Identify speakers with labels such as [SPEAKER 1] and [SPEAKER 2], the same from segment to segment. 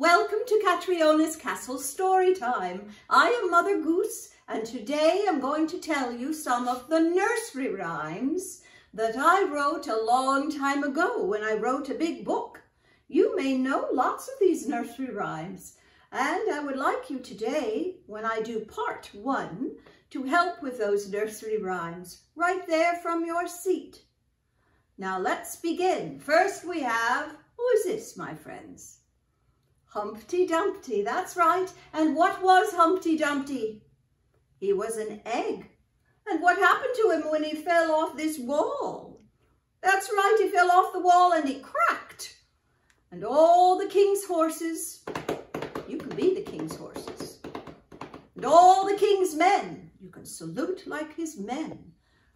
[SPEAKER 1] Welcome to Catriona's Castle Story Time. I am Mother Goose and today I'm going to tell you some of the nursery rhymes that I wrote a long time ago when I wrote a big book. You may know lots of these nursery rhymes and I would like you today, when I do part one, to help with those nursery rhymes right there from your seat. Now let's begin. First we have, who is this, my friends? Humpty Dumpty, that's right. And what was Humpty Dumpty? He was an egg. And what happened to him when he fell off this wall? That's right, he fell off the wall and he cracked. And all the king's horses, you can be the king's horses, and all the king's men, you can salute like his men,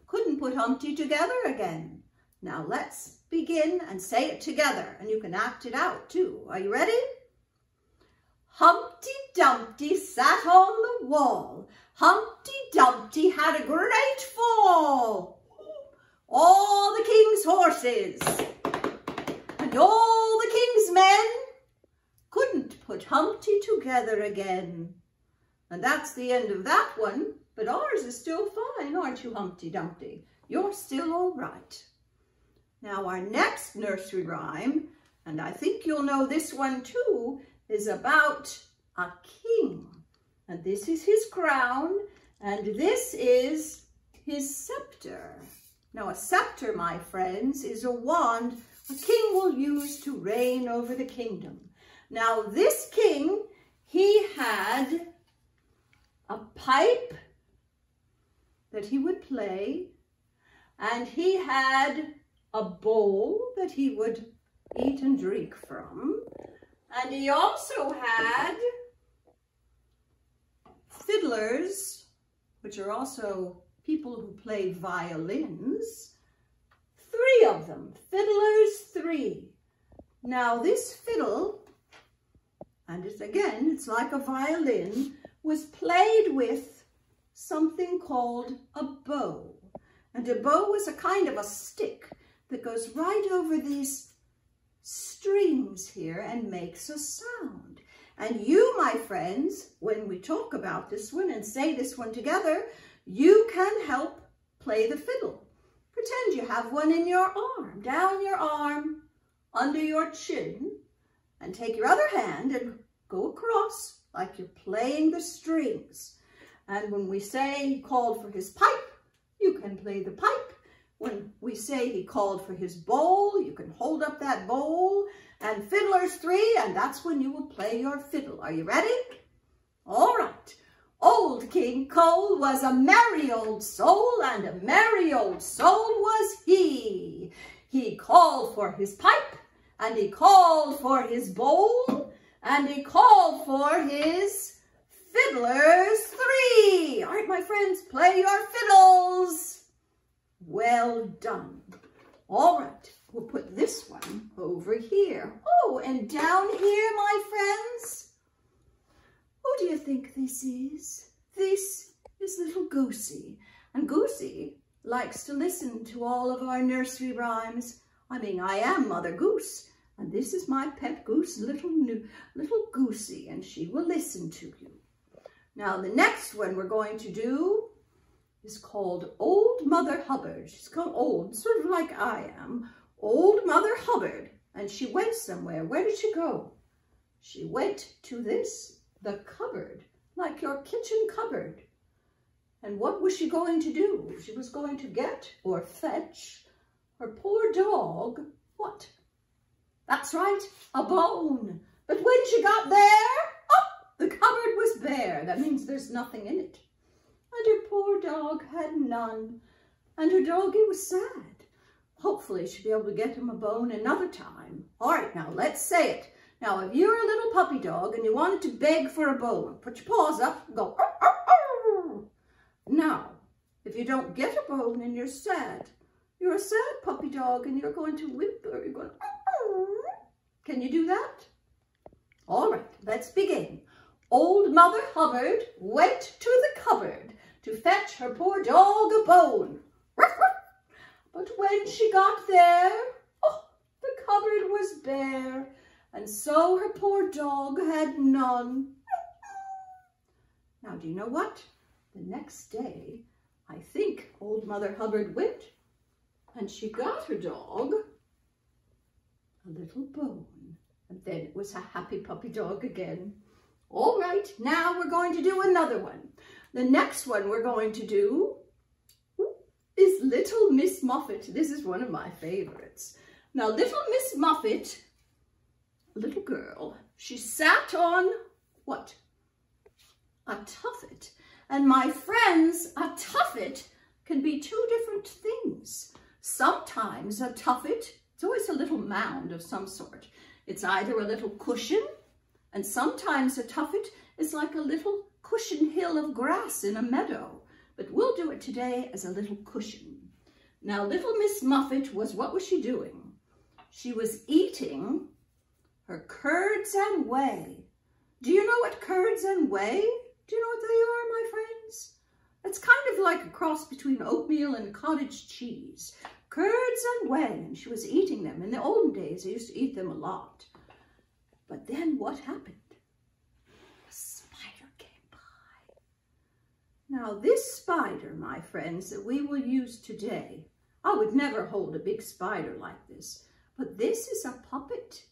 [SPEAKER 1] couldn't put Humpty together again. Now let's begin and say it together and you can act it out too. Are you ready? Humpty Dumpty sat on the wall. Humpty Dumpty had a great fall. All the king's horses and all the king's men couldn't put Humpty together again. And that's the end of that one, but ours is still fine, aren't you, Humpty Dumpty? You're still all right. Now our next nursery rhyme, and I think you'll know this one too, is about a king. And this is his crown, and this is his scepter. Now a scepter, my friends, is a wand a king will use to reign over the kingdom. Now this king, he had a pipe that he would play, and he had a bowl that he would eat and drink from. And he also had fiddlers, which are also people who play violins, three of them, fiddlers three. Now this fiddle, and it's again, it's like a violin, was played with something called a bow. And a bow is a kind of a stick that goes right over these strings here and makes a sound. And you, my friends, when we talk about this one and say this one together, you can help play the fiddle. Pretend you have one in your arm, down your arm, under your chin, and take your other hand and go across like you're playing the strings. And when we say he called for his pipe, you can play the pipe when we say he called for his bowl, you can hold up that bowl and fiddlers three, and that's when you will play your fiddle. Are you ready? All right. Old King Cole was a merry old soul, and a merry old soul was he. He called for his pipe, and he called for his bowl, and he called for his fiddlers three. All right, my friends, play your fiddles. Well done. All right, we'll put this one over here. Oh, and down here, my friends, who do you think this is? This is little Goosey. And Goosey likes to listen to all of our nursery rhymes. I mean, I am Mother Goose, and this is my pet goose, little new, little Goosey, and she will listen to you. Now, the next one we're going to do is called Old Mother Hubbard. She's called old, sort of like I am. Old Mother Hubbard. And she went somewhere. Where did she go? She went to this, the cupboard, like your kitchen cupboard. And what was she going to do? She was going to get or fetch her poor dog, what? That's right, a bone. But when she got there, oh, the cupboard was bare. That means there's nothing in it and her poor dog had none, and her doggie was sad. Hopefully she'll be able to get him a bone another time. All right, now let's say it. Now, if you're a little puppy dog and you wanted to beg for a bone, put your paws up and go, arr, arr, arr. Now, if you don't get a bone and you're sad, you're a sad puppy dog and you're going to whimper, you're going, can you do that? All right, let's begin. Old Mother Hubbard went to the cupboard to fetch her poor dog a bone. But when she got there, oh, the cupboard was bare, and so her poor dog had none. Now, do you know what? The next day, I think old Mother Hubbard went and she got her dog a little bone. And then it was a happy puppy dog again. All right, now we're going to do another one. The next one we're going to do is Little Miss Muffet. This is one of my favorites. Now, Little Miss Muffet, little girl, she sat on what? A tuffet. And my friends, a tuffet can be two different things. Sometimes a tuffet, it's always a little mound of some sort. It's either a little cushion, and sometimes a tuffet is like a little cushion hill of grass in a meadow. But we'll do it today as a little cushion. Now, little Miss Muffet was, what was she doing? She was eating her curds and whey. Do you know what curds and whey? Do you know what they are, my friends? It's kind of like a cross between oatmeal and cottage cheese. Curds and whey, and she was eating them. In the olden days, I used to eat them a lot. But then what happened? A spider came by. Now this spider, my friends, that we will use today, I would never hold a big spider like this, but this is a puppet.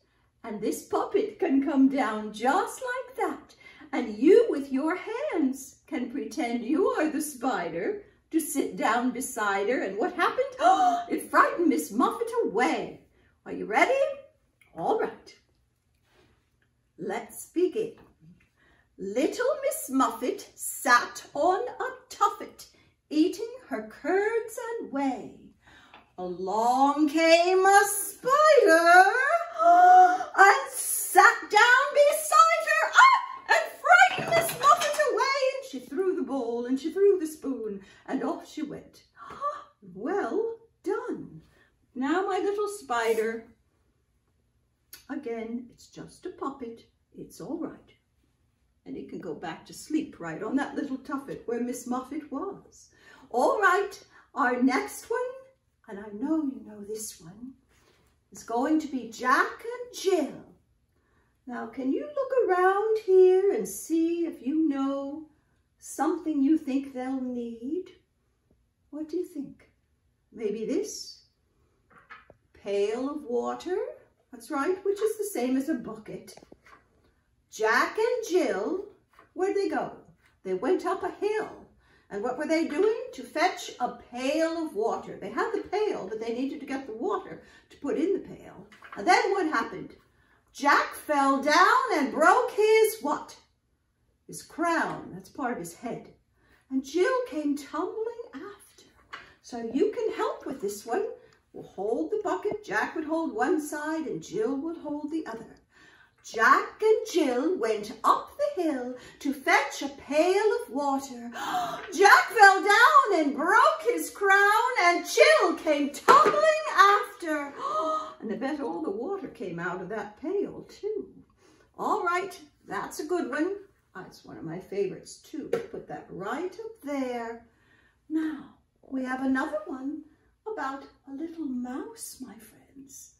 [SPEAKER 1] And this puppet can come down just like that and you with your hands can pretend you are the spider to sit down beside her. And what happened? It frightened Miss Muffet away. Are you ready? All right. Let's begin. Little Miss Muffet sat on a tuffet, eating her curds and whey. Along came a spider and sat down beside her. Ah! and Miss Muffet away. And she threw the bowl and she threw the spoon and off she went. well done. Now my little spider, again, it's just a puppet. It's all right. And it can go back to sleep right on that little tuffet where Miss Muffet was. All right, our next one, and I know you know this one, is going to be Jack and Jill. Now, can you look around here and see if you know something you think they'll need? What do you think? Maybe this? Pail of water? That's right, which is the same as a bucket. Jack and Jill, where'd they go? They went up a hill. And what were they doing? To fetch a pail of water. They had the pail, but they needed to get the water to put in the pail. And then what happened? Jack fell down and broke his what? His crown. That's part of his head. And Jill came tumbling after. So you can help with this one. We'll hold the bucket. Jack would hold one side and Jill would hold the other. Jack and Jill went up the hill to fetch a pail of water. Jack fell down and broke his crown and Jill came tumbling after. And I bet all the water came out of that pail too. All right, that's a good one. That's one of my favorites too. Put that right up there. Now, we have another one about a little mouse, my friends.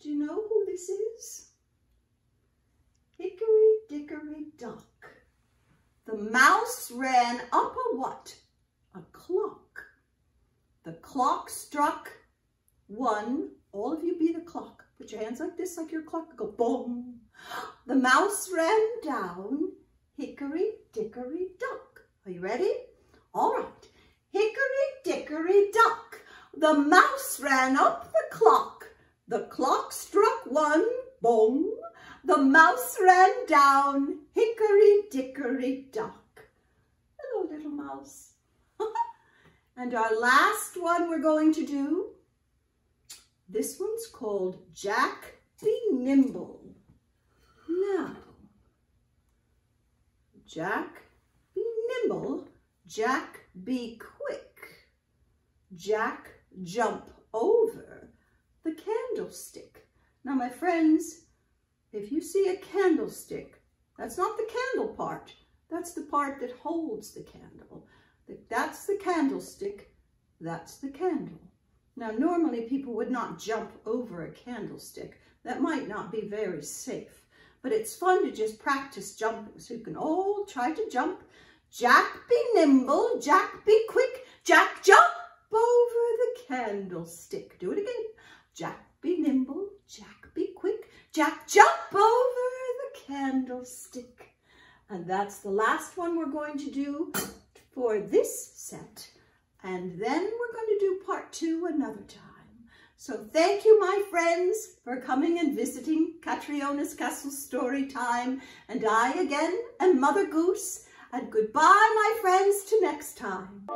[SPEAKER 1] Do you know who this is? Hickory dickory dock. The mouse ran up a what? A clock. The clock struck one. All of you be the clock. Put your hands like this, like your clock. Go boom. The mouse ran down. Hickory dickory dock. Are you ready? All right. Hickory dickory dock. The mouse ran up the clock. The clock struck one. Boom. The mouse ran down, hickory dickory dock. Hello, little mouse. and our last one we're going to do, this one's called Jack Be Nimble. Now, Jack be nimble, Jack be quick. Jack jump over the candlestick. Now, my friends, if you see a candlestick, that's not the candle part. That's the part that holds the candle. That's the candlestick. That's the candle. Now, normally people would not jump over a candlestick. That might not be very safe, but it's fun to just practice jumping. So you can all try to jump. Jack be nimble, Jack be quick, Jack jump over the candlestick. Do it again. Jack be nimble, Jack be quick, Jack jump over the candlestick. And that's the last one we're going to do for this set. And then we're going to do part two another time. So thank you, my friends, for coming and visiting Catriona's Castle Story Time. And I again am Mother Goose. And goodbye, my friends, to next time.